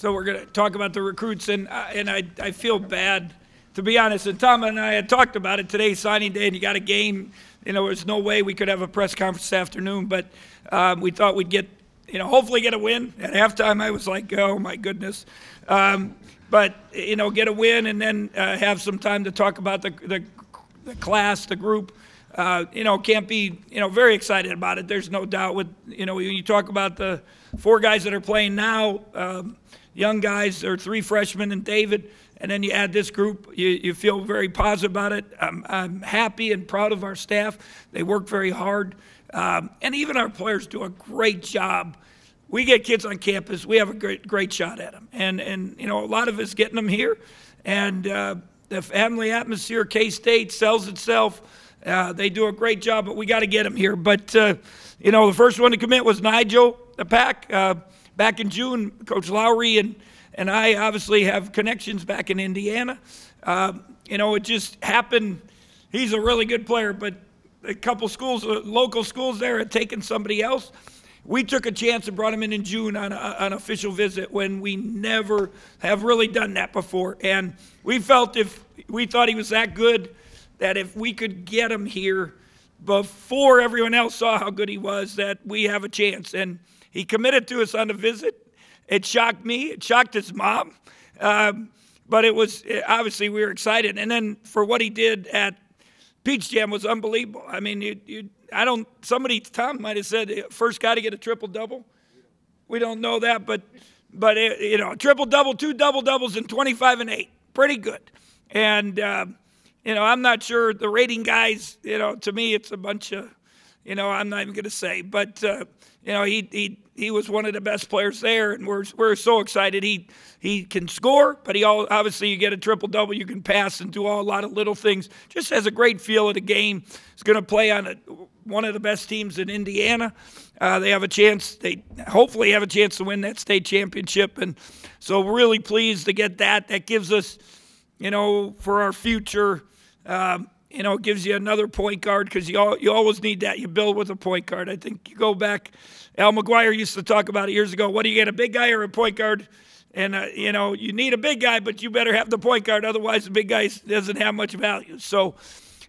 So we're going to talk about the recruits, and uh, and I I feel bad, to be honest. And Tom and I had talked about it today, signing day, and you got a game. You know, there's no way we could have a press conference this afternoon, but um, we thought we'd get, you know, hopefully get a win. At halftime, I was like, oh my goodness. Um, but you know, get a win and then uh, have some time to talk about the, the, the class, the group. Uh, you know, can't be you know very excited about it. There's no doubt. With you know, when you talk about the four guys that are playing now, um, young guys, or three freshmen and David, and then you add this group, you, you feel very positive about it. I'm, I'm happy and proud of our staff. They work very hard, um, and even our players do a great job we get kids on campus, we have a great great shot at them, and and you know a lot of us getting them here, and uh, the family atmosphere, K State sells itself. Uh, they do a great job, but we got to get them here. But uh, you know the first one to commit was Nijel the Pack uh, back in June. Coach Lowery and and I obviously have connections back in Indiana. Um, you know it just happened. He's a really good player, but a couple schools, uh, local schools there, had taken somebody else. We took a chance and brought him in in June on an official visit when we never have really done that before. And we felt if we thought he was that good, that if we could get him here before everyone else saw how good he was, that we have a chance. And he committed to us on a visit. It shocked me. It shocked his mom. Um, but it was obviously we were excited. And then for what he did at Peach Jam was unbelievable. I mean, you, you I don't, somebody, Tom might have said, first guy to get a triple double. We don't know that, but, but it, you know, triple double, two double doubles, and 25 and 8. Pretty good. And, uh, you know, I'm not sure the rating guys, you know, to me, it's a bunch of, you know, I'm not even going to say, but, uh, you know, he, he, he was one of the best players there, and we're, we're so excited. He, he can score, but he all, obviously you get a triple double, you can pass and do all, a lot of little things. Just has a great feel of the game. He's going to play on a, one of the best teams in Indiana. Uh, they have a chance. They hopefully have a chance to win that state championship, and so really pleased to get that. That gives us, you know, for our future. Um, you know, gives you another point guard because you, you always need that. You build with a point guard. I think you go back, Al McGuire used to talk about it years ago. What do you get, a big guy or a point guard? And, uh, you know, you need a big guy, but you better have the point guard. Otherwise, the big guy doesn't have much value. So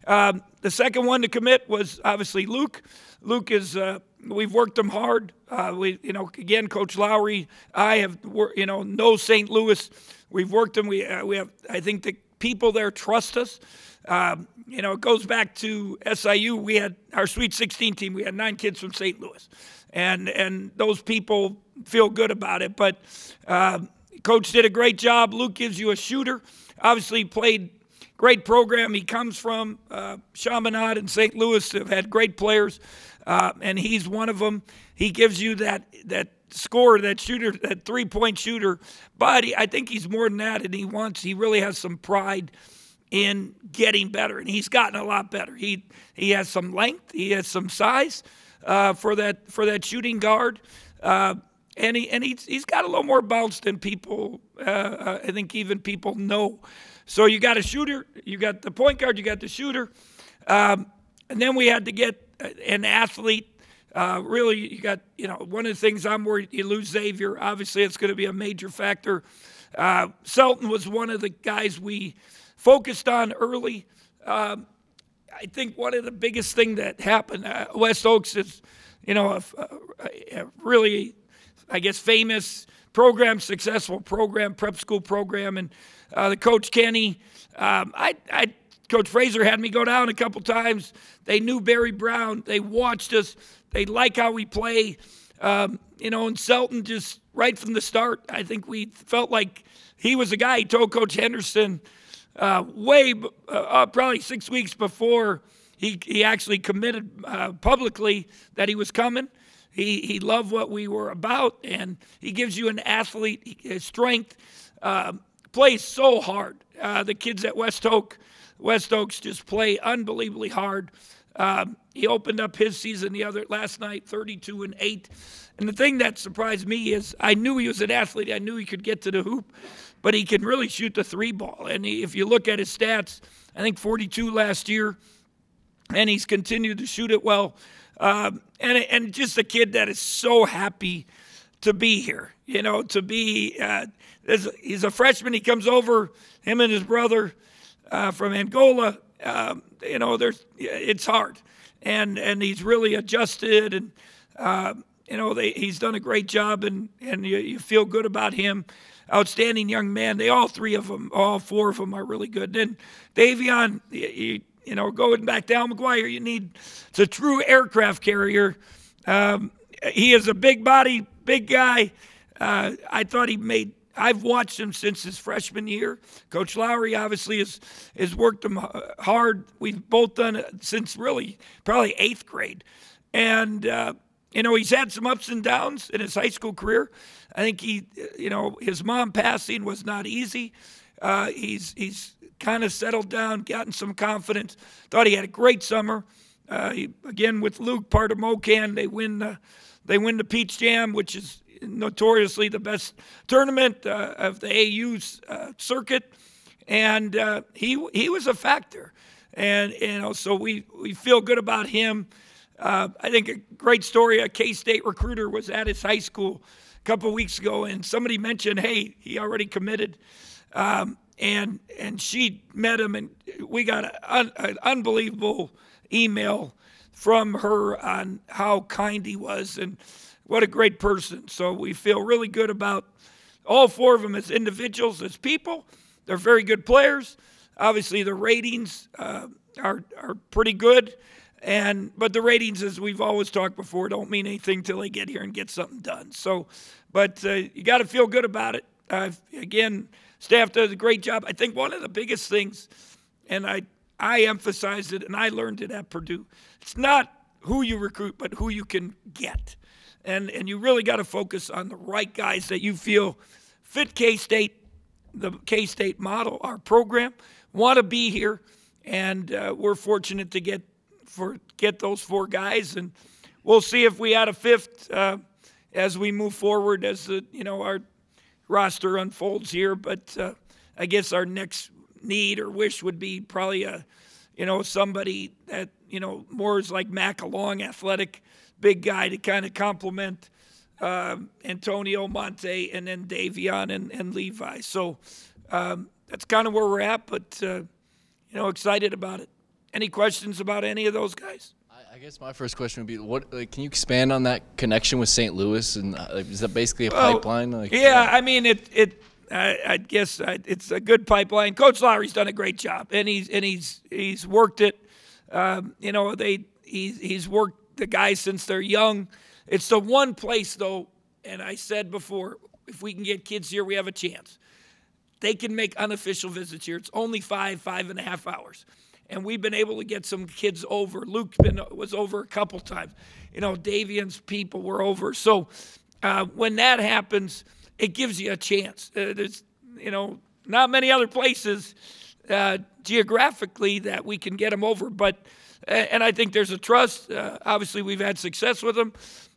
um, the second one to commit was obviously Luke. Luke is, uh, we've worked him hard. Uh, we, you know, again, Coach Lowery, I have, you know, know St. Louis. We've worked him. We, uh, we have, I think the people there trust us. Um, you know, it goes back to SIU. We had our Sweet 16 team. We had nine kids from St. Louis, and and those people feel good about it. But uh, coach did a great job. Luke gives you a shooter. Obviously, played great program. He comes from uh, Chaminade and St. Louis. Have had great players, uh, and he's one of them. He gives you that that score, that shooter, that three point shooter. But he, I think he's more than that, and he wants. He really has some pride in getting better, and he's gotten a lot better. He he has some length, he has some size uh, for that for that shooting guard, uh, and he and he's he's got a little more bounce than people. Uh, uh I think even people know. So you got a shooter, you got the point guard, you got the shooter, um, and then we had to get an athlete. Uh, really, you got you know one of the things I'm worried you lose Xavier. Obviously, it's going to be a major factor. Uh, Selton was one of the guys we focused on early. Um, I think one of the biggest thing that happened, uh, West Oaks is, you know, a, a, really, I guess, famous program, successful program, prep school program, and uh, the coach Kenny. Um, I, I, Coach Frazier had me go down a couple times. They knew Barry Brown. They watched us. They like how we play. Um, you know, and Selton just right from the start, I think we felt like he was a guy. He told Coach Henderson uh, way uh, uh, probably six weeks before he, he actually committed uh, publicly that he was coming. He, he loved what we were about, and he gives you an athlete, his strength, uh, plays so hard. Uh, the kids at West Oak, West Oaks just play unbelievably hard. Um, he opened up his season the other last night, 32 and 8. And the thing that surprised me is I knew he was an athlete. I knew he could get to the hoop but he can really shoot the three ball. And he, if you look at his stats, I think 42 last year, and he's continued to shoot it well. Um, and, and just a kid that is so happy to be here. You know, to be uh, he's a freshman. He comes over, him and his brother uh, from Angola. Um, you know, there's it's hard, and and he's really adjusted, and uh, you know they, he's done a great job, and and you, you feel good about him. Outstanding young man. They all three of them, all four of them are really good. Then Davion, you, you know, going back down McGuire, you need it's a true aircraft carrier. Um, he is a big body, big guy. Uh, I thought he made. I've watched him since his freshman year. Coach Lowery obviously has has worked him hard. We've both done it since really probably eighth grade, and uh, you know he's had some ups and downs in his high school career. I think he, you know, his mom passing was not easy. Uh, he's he's kind of settled down, gotten some confidence. Thought he had a great summer. Uh, he, again with Luke, part of MoKan, they win the they win the Peach Jam, which is notoriously the best tournament uh, of the AU's uh, circuit, and uh, he he was a factor, and you know so we we feel good about him. Uh, I think a great story. A K State recruiter was at his high school a couple weeks ago, and somebody mentioned, "Hey, he already committed." Um, and and she met him, and we got a, an unbelievable email from her on how kind he was and what a great person. So we feel really good about all four of them as individuals, as people. They're very good players. Obviously, the ratings uh, are are pretty good, and but the ratings, as we've always talked before, don't mean anything till they get here and get something done. So, but uh, you got to feel good about it. Uh, again, Staff does a great job. I think one of the biggest things, and I, I emphasize it and I learned it at Purdue, it's not who you recruit, but who you can get. And, and you really got to focus on the right guys that you feel fit K State, the K State model, our program, want to be here. And uh, we're fortunate to get for get those four guys, and we'll see if we add a fifth uh, as we move forward. As the you know our roster unfolds here. But uh, I guess our next need or wish would be probably a, you know, somebody that you know more is like Mac, a long, athletic, big guy to kind of complement uh, Antonio Monte and then Davion and, and Levi. So um, that's kind of where we're at. But uh, you know, excited about it. Any questions about any of those guys? I guess my first question would be, what like, can you expand on that connection with St. Louis, and uh, is that basically a well, pipeline? Like, yeah, I mean it. It I, I guess I, it's a good pipeline. Coach Lowery's done a great job, and he's and he's he's worked it. Um, you know, they he's he's worked the guys since they're young. It's the one place though, and I said before, if we can get kids here, we have a chance. They can make unofficial visits here. It's only five, five and a half hours and we've been able to get some kids over. Luke been was over a couple times. You know, Davion's people were over. So uh, when that happens, it gives you a chance. Uh, there's you know not many other places uh, geographically that we can get them over, but and I think there's a trust. Uh, obviously, we've had success with them.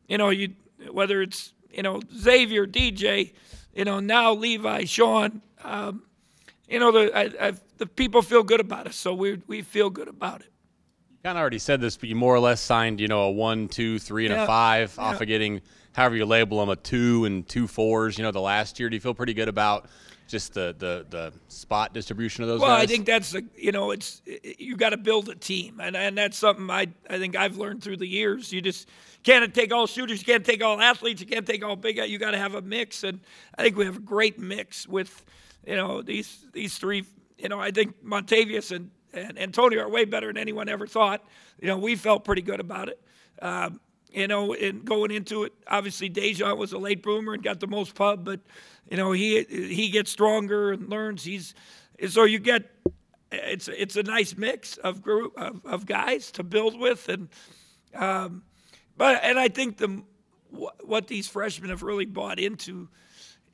You know, you whether it's you know Xavier, DJ, you know now Levi, Sean. Um, you know, the, I, the people feel good about us, so we, we feel good about it. You kind of already said this, but you more or less signed, you know, a one, two, three, and yeah. a five yeah. off of getting, however you label them, a two and two fours, you know, the last year. Do you feel pretty good about just the, the, the spot distribution of those well, guys? I think that's, the, you know, it's, you got to build a team. And, and that's something I, I think I've learned through the years. You just can't take all shooters, you can't take all athletes, you can't take all big, you got to have a mix. And I think we have a great mix with – you know, these these three, you know, I think Montavious and, and Antonio are way better than anyone ever thought. You know, we felt pretty good about it. Um, you know, and going into it, obviously DaJuan was a late bloomer and got the most pub, but you know he he gets stronger and learns. He's so you get it's it's a nice mix of group of, of guys to build with, and um, but and I think the what these freshmen have really bought into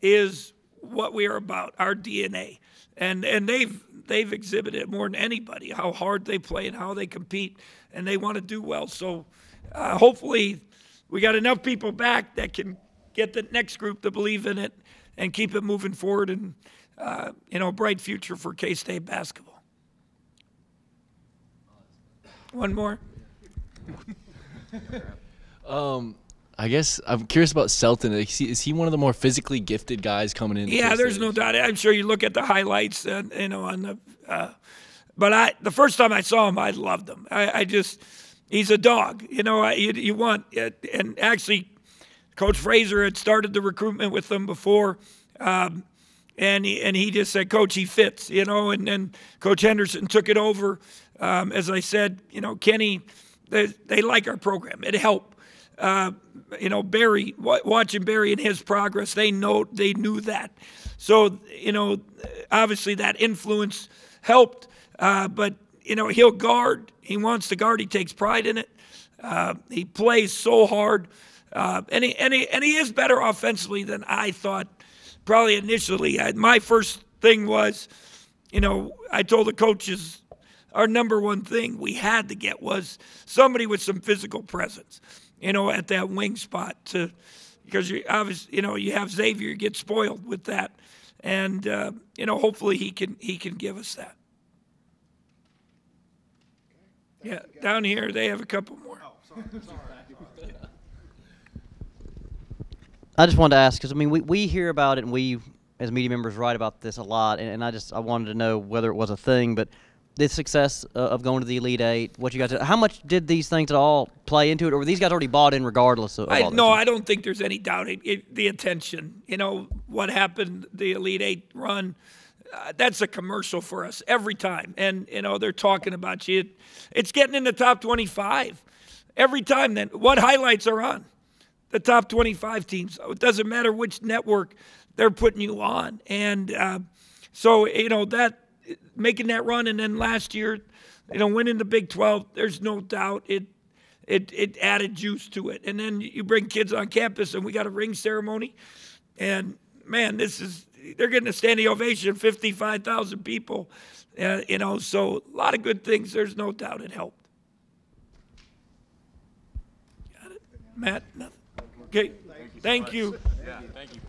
is what we are about, our DNA. And and they've they've exhibited more than anybody how hard they play and how they compete, and they want to do well. So uh, hopefully, we got enough people back that can get the next group to believe in it and keep it moving forward, and uh, you know, a bright future for K State basketball. One more. um, I guess I'm curious about Selton. Is he, is he one of the more physically gifted guys coming in? Yeah, there's no doubt. I'm sure you look at the highlights, and you know, on the. Uh, but I, the first time I saw him, I loved him. I, I just, he's a dog. You know, I, you, you want, and actually, Coach Frazier had started the recruitment with them before. Um, and he, and he just said, Coach, he fits, you know. And then Coach Henderson took it over. Um, as I said, you know, Kenny, they, they like our program. It helped. Uh, you know, Barry, watching Barry and his progress, they know they knew that. So, you know, obviously that influence helped. Uh, but you know, he'll guard. He wants to guard. He takes pride in it. Uh, he plays so hard, uh, and he and he and he is better offensively than I thought. Probably initially, I, my first thing was, you know, I told the coaches our number one thing we had to get was somebody with some physical presence, you know, at that wing spot to because you obviously you know you have Xavier get spoiled with that, and uh, you know hopefully he can he can give us that. Yeah, down here they have a couple more. I just wanted to ask because I mean we, we hear about it and we as media members write about this a lot and, and I just I wanted to know whether it was a thing but the success uh, of going to the Elite Eight, what you guys, how much did these things at all play into it, or were these guys already bought in regardless of? I, no, I don't think there's any doubt. It, it, the attention, you know, what happened, the Elite Eight run, uh, that's a commercial for us every time. And, you know, they're talking about you. It, it's getting in the top 25 every time. Then what highlights are on? The top 25 teams. It doesn't matter which network they're putting you on. And uh, so, you know, that making that run and then last year, you know, winning the Big 12, there's no doubt it it it added juice to it. And then you bring kids on campus and we got a ring ceremony. And man, this is they're getting a standing ovation, 55,000 people. Uh, you know, so a lot of good things. There's no doubt it helped. Got it? Matt, nothing. Okay. Thank you. Yeah, thank you.